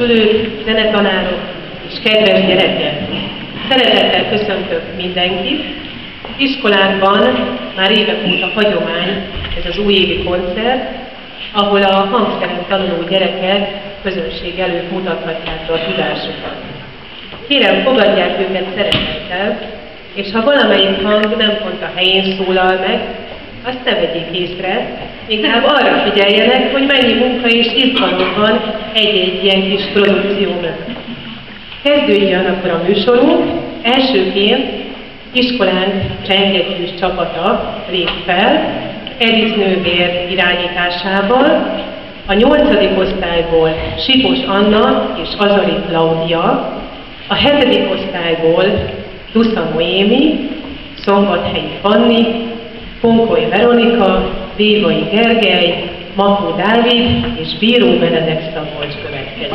szülők, zenetanárok és kedves gyerekek! Szeretettel köszöntök mindenkit. Iskolánkban már évek óta hagyomány ez az újévi koncert, ahol a hangszeren tanuló gyerekek közönség előtt mutathatják be a tudásukat. Kérem, fogadják őket szeretettel, és ha valamelyik hang nem pont a helyén szólal meg, azt ne vegyék észre, inkább arra figyeljenek, hogy mennyi munka és izgalom van egy-egy ilyen kis produkció mögött. Kezdődjön akkor a műsorunk. Elsőként iskolánk csengegyűs csapata lép fel, Edith nővér irányításával, a nyolcadik osztályból Sipos Anna és Azari Klaudia, a hetedik osztályból Dusza Noémi, Szombathelyi Fanni, Ponkoly Veronika, Bévai Gergely, Makó Dávid és Bíró Benedek Szabolcs következik.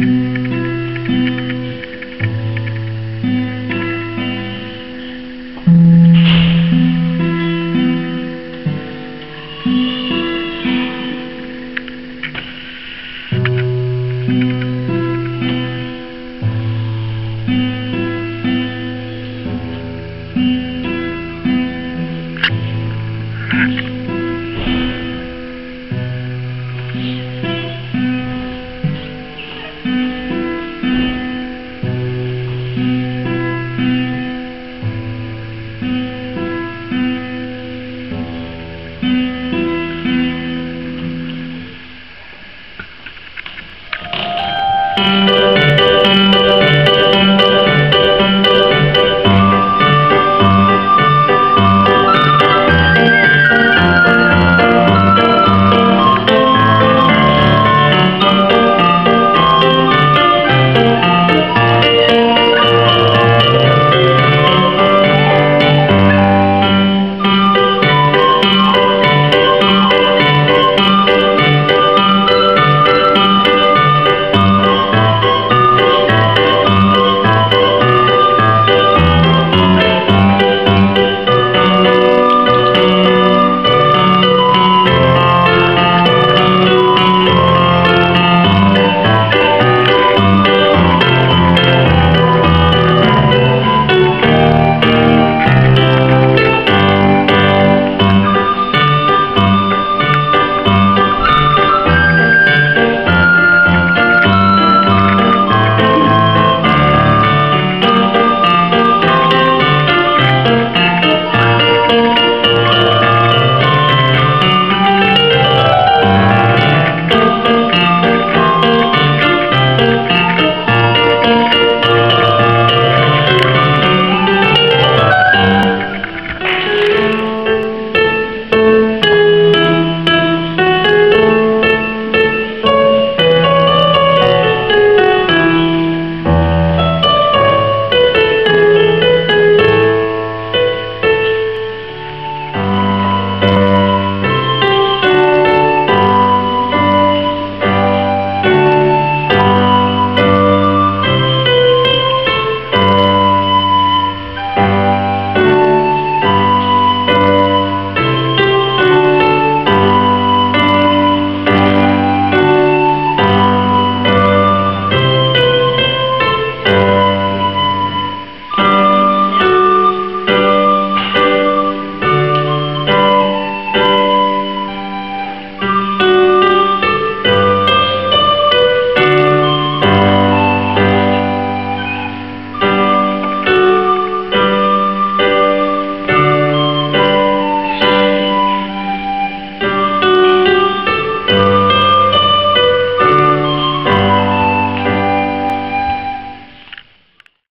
Música